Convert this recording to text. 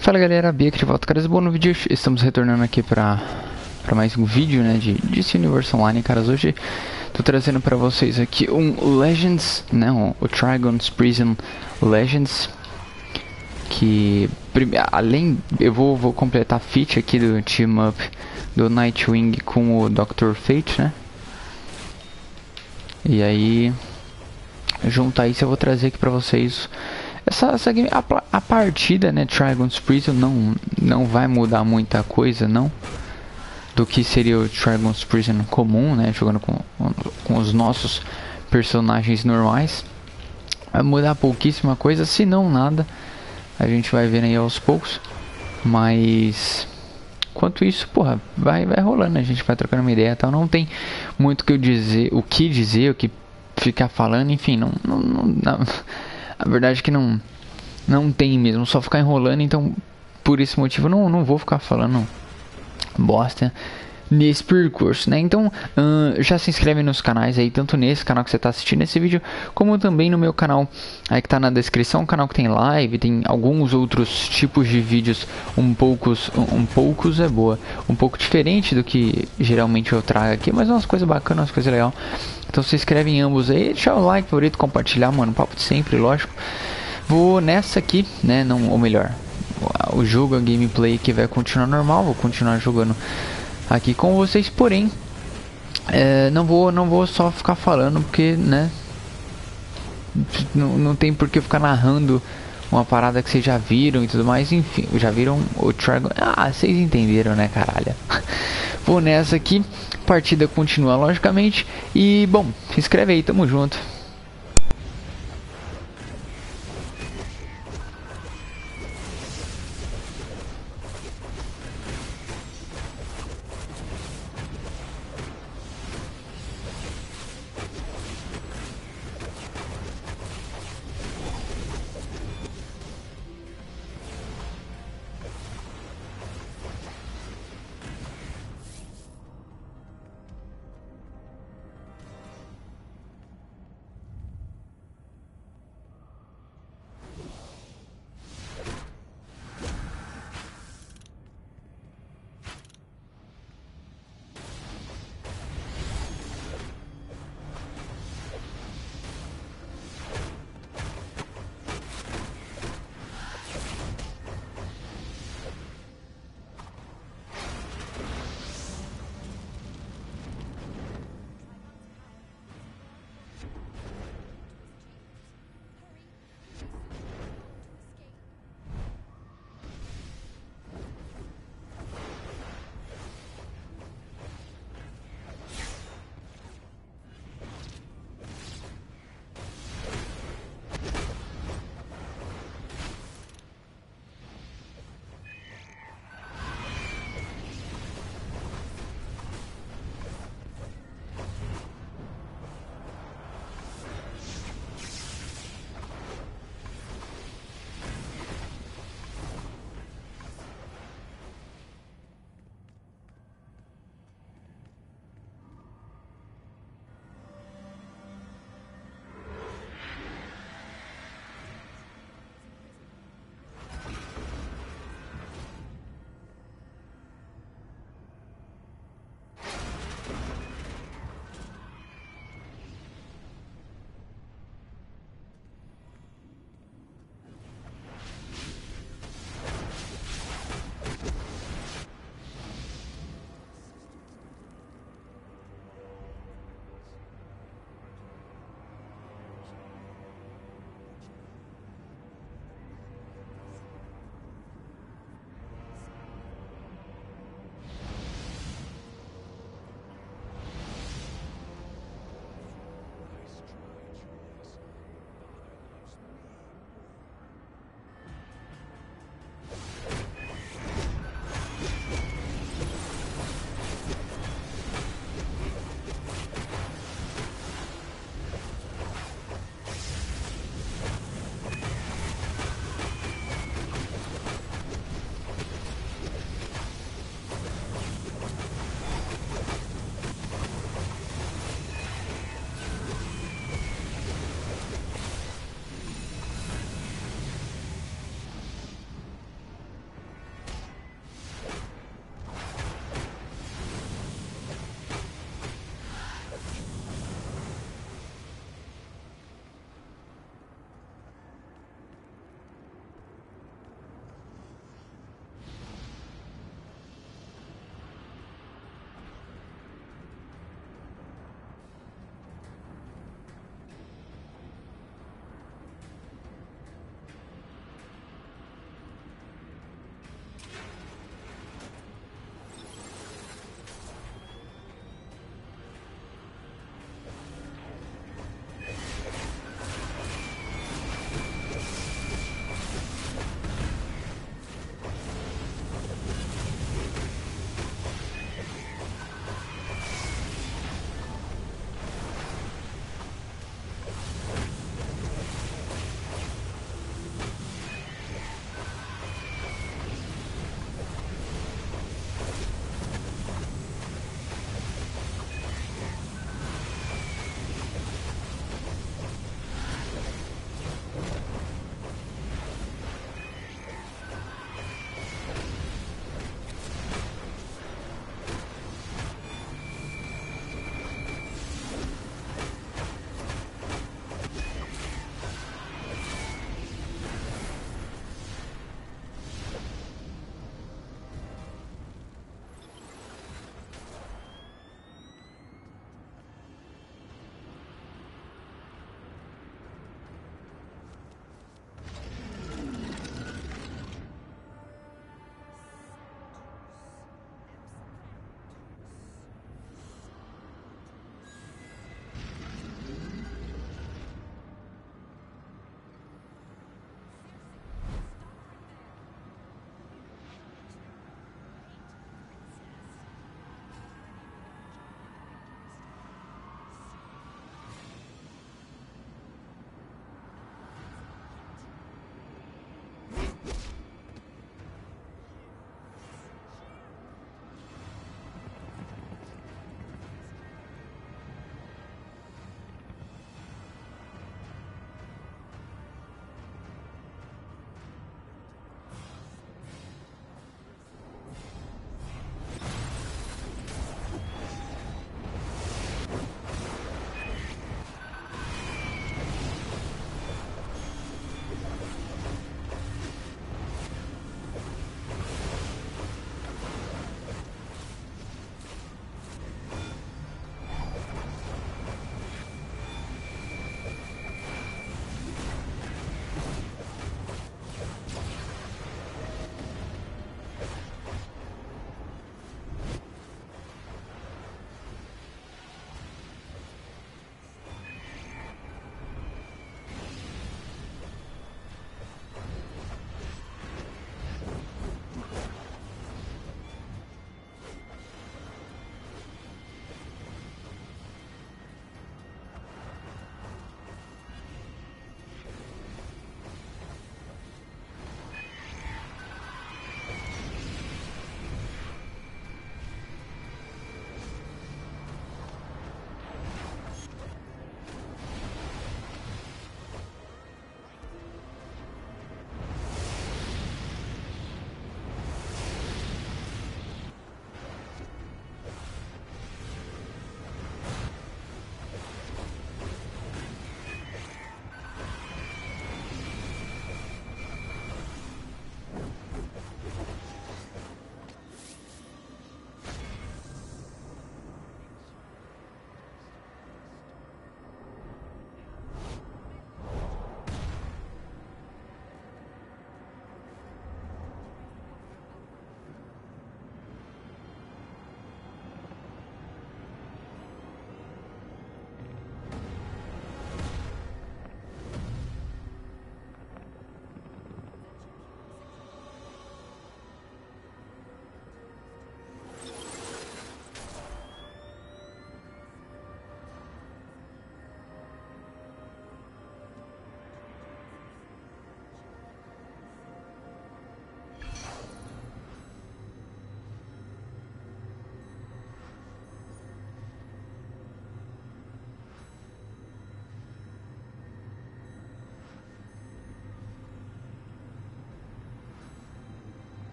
Fala galera, Bia aqui de volta, caras, bom no vídeo, estamos retornando aqui pra, pra mais um vídeo, né, de DC Universe Online, caras, hoje tô trazendo pra vocês aqui um Legends, né, um, o Trigon's Prison Legends, que, além, eu vou, vou completar a feat aqui do Team Up do Nightwing com o Dr. Fate, né, e aí, junto a isso eu vou trazer aqui pra vocês essa, essa game, a, a, partida, né, Dragon's Prison não, não vai mudar muita coisa, não. Do que seria o Dragon's Prison comum, né, jogando com, com os nossos personagens normais. Vai mudar pouquíssima coisa, se não nada. A gente vai vendo aí aos poucos. Mas Enquanto isso, porra, vai, vai rolando, a gente vai trocando uma ideia tal. Não tem muito que eu dizer, o que dizer, o que ficar falando, enfim, não, não, não, não a verdade é que não não tem mesmo, só ficar enrolando, então por esse motivo não, não vou ficar falando bosta nesse percurso, né? Então, uh, já se inscreve nos canais aí, tanto nesse canal que você está assistindo esse vídeo, como também no meu canal aí que está na descrição, um canal que tem live, tem alguns outros tipos de vídeos um poucos, um, um poucos é boa, um pouco diferente do que geralmente eu trago aqui, mas umas coisas bacanas, umas coisas legais. Então se inscreve em ambos aí, deixa o like, favorito, compartilhar, mano, papo de sempre, lógico. Vou nessa aqui, né, não, ou melhor, o jogo, a gameplay que vai continuar normal, vou continuar jogando aqui com vocês, porém é, não vou não vou só ficar falando porque, né, não, não tem por que ficar narrando uma parada que vocês já viram e tudo mais, enfim, já viram o Dragon, ah, vocês entenderam, né, caralho. vou nessa aqui partida continua logicamente. E bom, se inscreve aí, tamo junto.